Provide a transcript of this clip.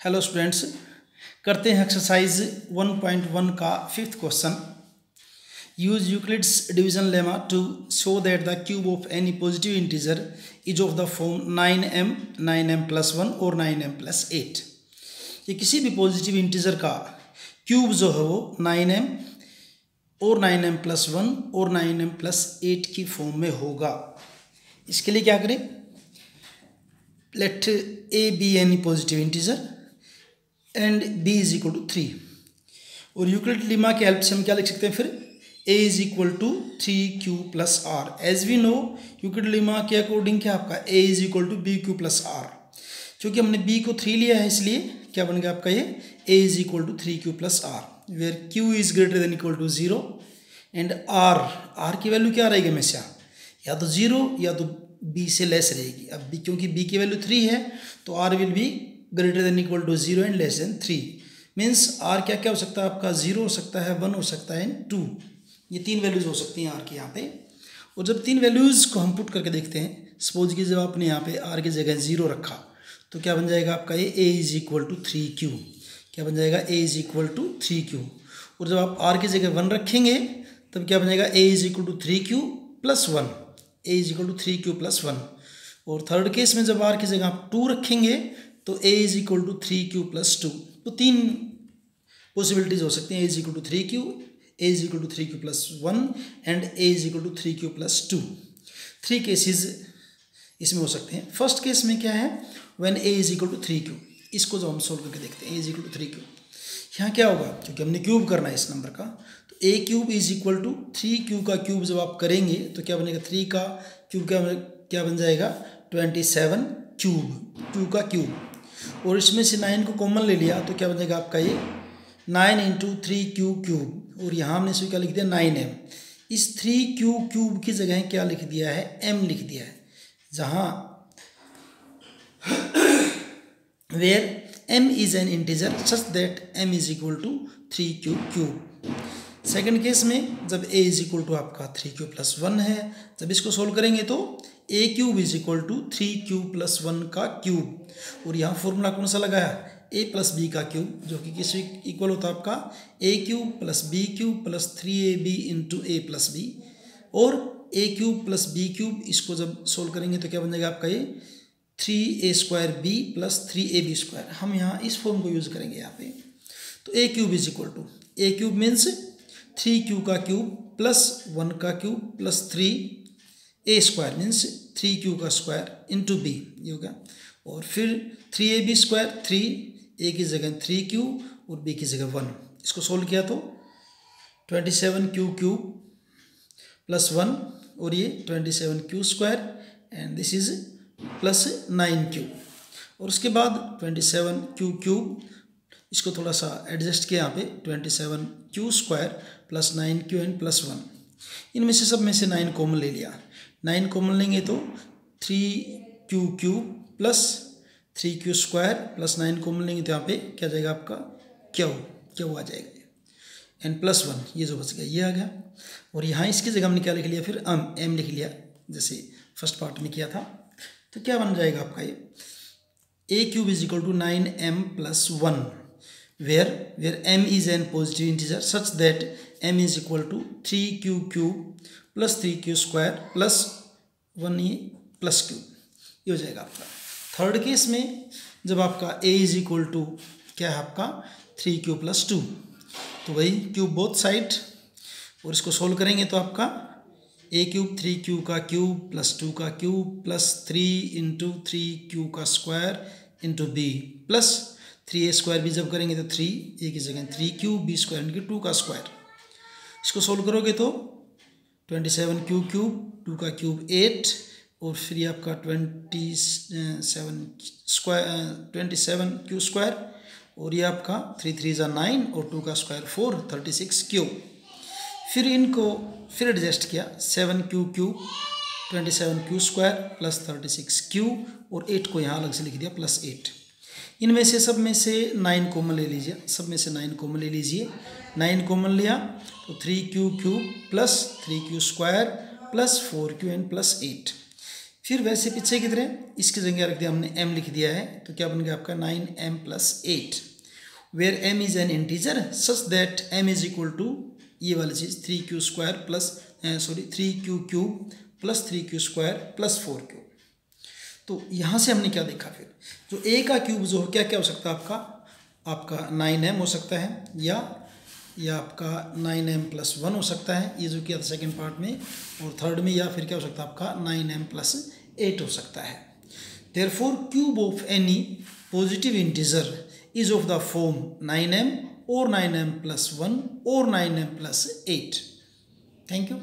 Hello students करते हैं exercise 1.1 का fifth question use Euclid's division lemma to show that the cube of any positive integer is of the form 9m 9m plus one और 9m plus eight ये किसी भी positive integer का cube जो है वो 9m और 9m प्लस वन और 9m प्लस एट की फॉर्म में होगा। इसके लिए क्या करें? Let a be any positive integer and b is equal to three और यूक्लिड लिमा के हेल्प से हम क्या लिख सकते हैं फिर? A is equal to three Q plus R as we know Euclid lemma के अकॉर्डिंग क्या आपका? A is equal to B Q plus R क्योंकि हमने बी को थ्री लिया है, इसलिए क्या बन गया आपका ये? A is equal to three Q plus R where Q is greater than equal to zero and R R की वैल्यू क्या रहेगी हमेशा? या तो ज़ीरो या तो बी से लेस रहेगी। अब बी क्योंकि बी की वैल्यू थ्री है तो R will be greater than equal to zero and less than three means R क्या क्या हो सकता है आपका? ज़ीरो हो सकता है वन हो सकता है एंड टू ये तीन वैल्यूज़ हो सकती हैं आर की यहाँ पे। और जब तीन वैल्यूज़ को हम पुट करके देखते हैं सपोज़ की जब आपने यहाँ पे आर की जगह ज़ीरो रखा तो क्या बन जाएगा आपका? ये A is equal to three Q क्या बन जाएगा? A is equal to three Q और जब आप आर की जगह वन रखेंगे, तब क्या बन जाएगा? A is equal to three Q plus one A is equal to three Q plus one और थर्ड केस में जब आर की जगह आप टू रखेंगे तो A is equal to three Q plus two तो तीन पॉसिबिलिटीज हो सकती हैं. A is equal to three Q A is equal to three Q plus one and A is equal to three Q plus two three cases इसमें हो सकते हैं. First case में क्या है? When A is equal to three Q इसको जो हम सोल्व करके देखते हैं. A is equal to three Q यहाँ क्या होगा? क्योंकि हमने क्यूब करना है इस नंबर का. तो A cube is equal to three Q का क्यूब जब आप करेंगे तो क्या बनेगा? थ्री का क्यूब क्या क्या बन जाएगा? ट्वेंटी सेवन क्यूब टू का क्यूब और इसमें से नाइन को कॉमन ले लिया तो क्या बनेगा आपका ये? Nine into three Q cube और यहाँ हमने इसमें क्या लिख दिया? नाइन एम इस थ्री क्यू क्यूब की जगह क्या लिख दिया है? एम लिख दिया है। जहाँ where M is an integer such that M is equal to three Q cube second case में जब ए इज़ इक्वल टू आपका थ्री क्यू प्लस वन है, जब इसको सोल्व करेंगे तो A cube is equal to three Q plus one का cube और यहाँ फॉर्मूला कौन सा लगाया? ए प्लस बी का क्यूब जो कि किस इक्वल होता है आपका? A cube plus B cube plus three A B into A plus B और A cube plus B cube इसको जब सोल्व करेंगे तो क्या बन जाएगा आपका ये? Three A square B plus three A B square हम यहाँ इस फॉर्म को यूज़ करेंगे यहाँ पे। तो A cube is equal to A cube means three Q का क्यूब प्लस वन का cube plus three A square means three Q का स्क्वायर इंटू बी ये होगा और फिर three A B square three A की जगह थ्री क्यू और बी की जगह वन इसको सोल्व किया तो twenty seven Q Q plus one और ये twenty seven Q square and this is plus nine Q और उसके बाद ट्वेंटी सेवन क्यू क्यूब इसको थोड़ा सा एडजस्ट किया यहाँ पे twenty seven Q square plus nine Q and plus one इनमें से सब में से नाइन कॉमन ले लिया। नाइन कॉमन लेंगे तो three Q cube plus three Q square plus nine common लेंगे तो यहाँ पे क्या जाएगा आपका? क्यू क्यू आ जाएगा। एन प्लस वन ये जो बच गया, ये आ गया। और यहाँ इसकी जगह हमने क्या लिख लिया? फिर एम एम लिख लिया, जैसे फ़र्स्ट पार्ट में किया था। तो क्या बन जाएगा आपका ये? A cube is equal to nine M plus one where where M is an positive integer such that M is equal to three Q cube plus three Q square plus one ये plus Q ये हो जाएगा आपका। Third case में जब आपका ए is equal to क्या है आपका? थ्री क्यू प्लस टू तो वही क्यूब बोथ साइड और इसको सोल्व करेंगे तो आपका ए क्यूब थ्री क्यू का क्यूब प्लस टू का cube plus three into three Q का square into B plus three A square भी जब करेंगे तो थ्री ए की जगह थ्री क्यूब बी स्क्वायर इनकी टू का स्क्वायर इसको सोल्व करोगे तो twenty seven Q cube two का क्यूब एट और फिर आपका twenty seven square twenty seven Q square और ये आपका थ्री थ्री ज़ा नाइन और टू का square four thirty six Q फिर इनको, फिर एडजस्ट किया seven Q Q twenty seven Q square plus thirty six Q और एट को यहाँ अलग से लिख दिया प्लस एट इनमें से सब में से नाइन कॉमन ले लीजिए। सब में से नाइन कॉमन ले लीजिए। नाइन कॉमन लिया तो three Q Q plus three Q square plus four Q N plus eight फिर वैसे पीछे की तरह इसकी जगह रख दिया हमने एम लिख दिया है। तो क्या बन गया आपका? Nine M plus eight where M is an integer such that M is equal to ये वाली चीज़ three Q square plus sorry three Q cube plus three Q square plus four Q तो यहाँ से हमने क्या देखा फिर? जो ए का क्यूब जो क्या क्या हो सकता है आपका? आपका नाइन एम हो सकता है, या या आपका नाइन एम प्लस वन हो सकता है, ये जो किया था सेकेंड पार्ट में, और थर्ड में, या फिर क्या हो सकता है आपका? नाइन एम प्लस एट हो सकता है। Therefore cube of any positive integer is of the form nine M और नाइन एम प्लस वन और nine M plus eight thank you